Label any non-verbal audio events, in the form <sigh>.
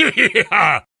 <laughs> yeah.